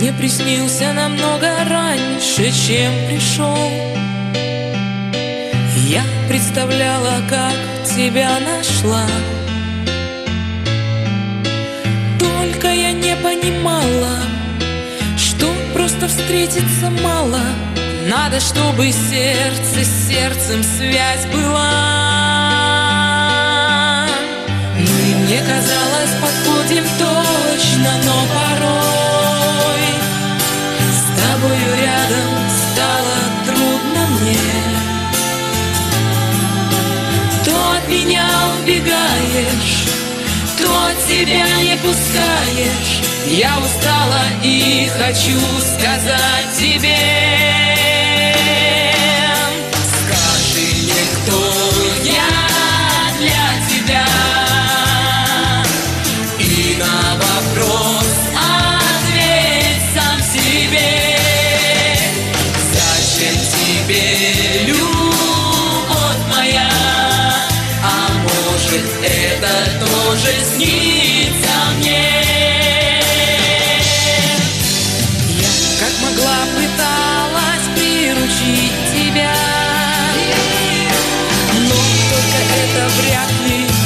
мне приснился намного раньше, чем пришел. Я представляла, как тебя нашла. Только я не понимала, что просто встретиться мало. Надо, чтобы сердце с сердцем связь была. Мы, мне казалось, подходим точно, но меня убегаешь, то тебя не пускаешь. Я устала и хочу сказать тебе. Тоже снится мне? Я как могла пыталась приручить тебя Но только это вряд ли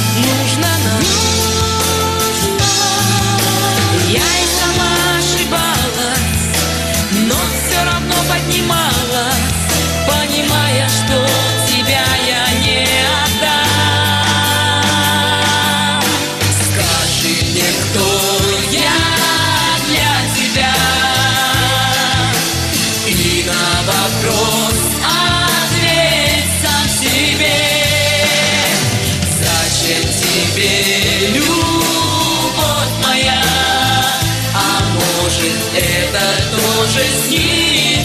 тебе любовь моя? А может это тоже снится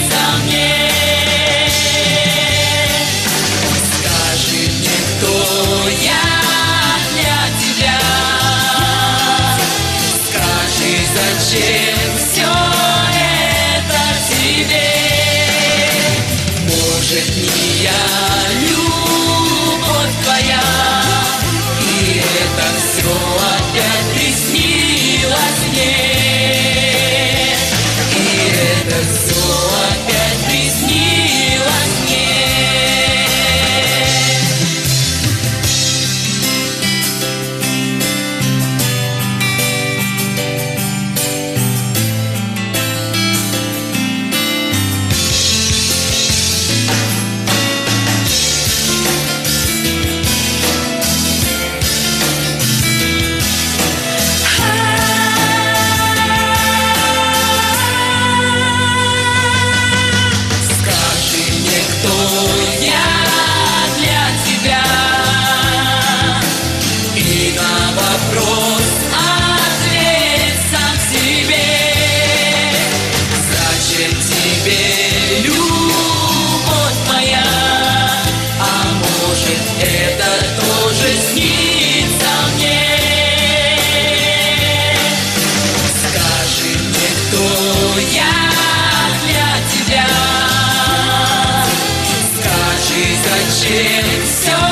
It's so